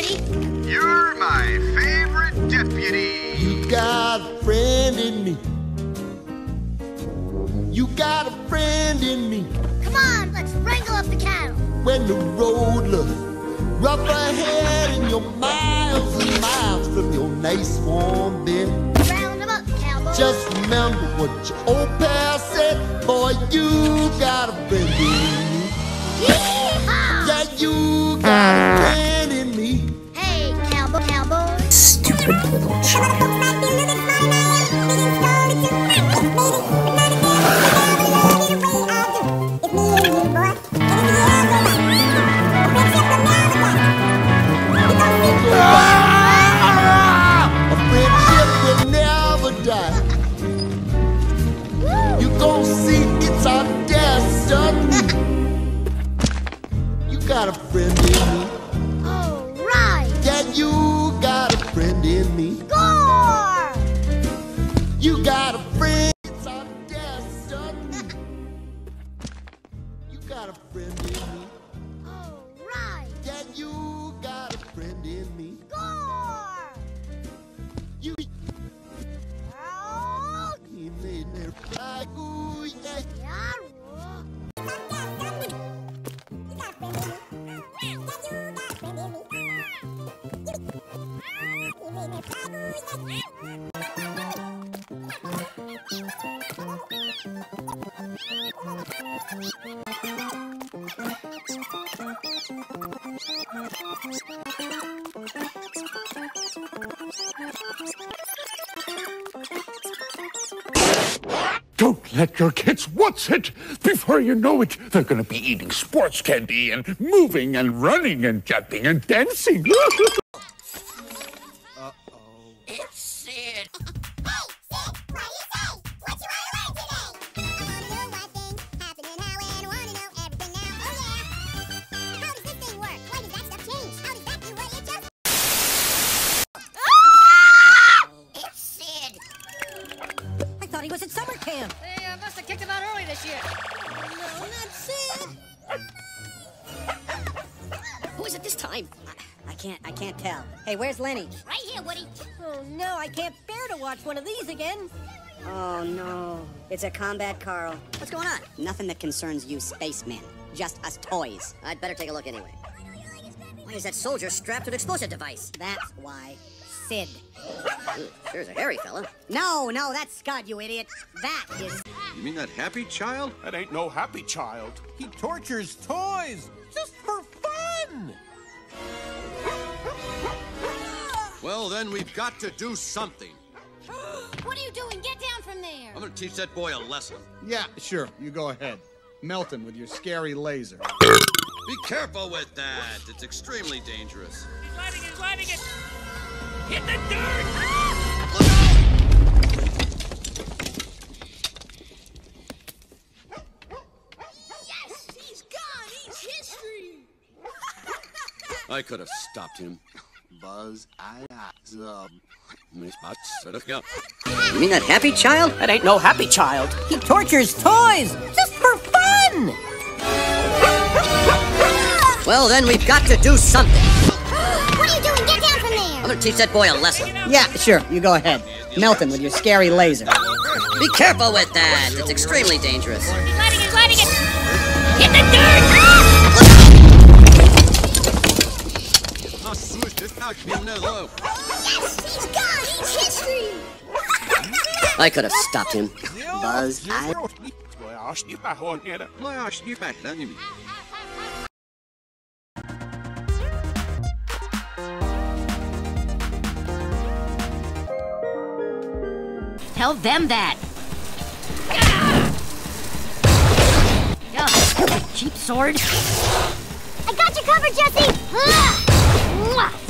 Woody. You're my favorite deputy. You got a friend in me. You got a friend in me. Come on, let's wrangle up the cattle. When the road looks rough ahead and you're miles and miles from your nice warm bed. Round them up, cowboy. Just remember what your old pal said. Boy, you got a friend in me. Yeehaw! Yeah, you got a friend Gon' see it's our destiny. You got a friend in me. Don't let your kids watch it. Before you know it, they're to be eating sports candy and moving and running and jumping and dancing. It's Sid. Hey, Sid, what do you say? What you wanna learn today? I wanna know what thing happening now and wanna know everything now. Oh yeah. How does this thing work? Why does that stuff change? How does that do what it just? Ah! It's Sid. I thought he was at summer camp. They uh, must have kicked him out early this year. No, not Sid. Who is it this time? I can't. I can't tell. Hey, where's Lenny? Right here, Woody. Oh no, I can't bear to watch one of these again. Oh no. It's a combat Carl. What's going on? Nothing that concerns you spacemen. Just us toys. I'd better take a look anyway. Why is that soldier strapped to an explosive device? That's why. Sid. Ooh, Sure is a hairy fella. No, no, that's Scud, you idiot. That is. You mean that happy child? That ain't no happy child. He tortures toys just for fun. Well, then we've got to do something. What are you doing? Get down from there. I'm gonna teach that boy a lesson. Yeah, sure. You go ahead. Melt him with your scary laser. Be careful with that. It's extremely dangerous. He's lighting it, he's lighting it. Hit the dirt. Yes, he's gone. He's history. I could have stopped him. Buzz, I um, Miss Butts, set up, yeah. You mean that happy child? That ain't no happy child. He tortures toys just for fun. Well, then we've got to do something. What are you doing? Get down from there. I'm there. gonna teach that boy a lesson. Yeah, sure. You go ahead. Melt him with your scary laser. Be careful with that. It's extremely dangerous. He's lighting it, he's lighting it. Hit the dirt. Yes, he's gone. He's history. I could have stopped him. Buzz, I. Tell them that. Ugh, cheap sword. I got you covered, Jesse. うわ。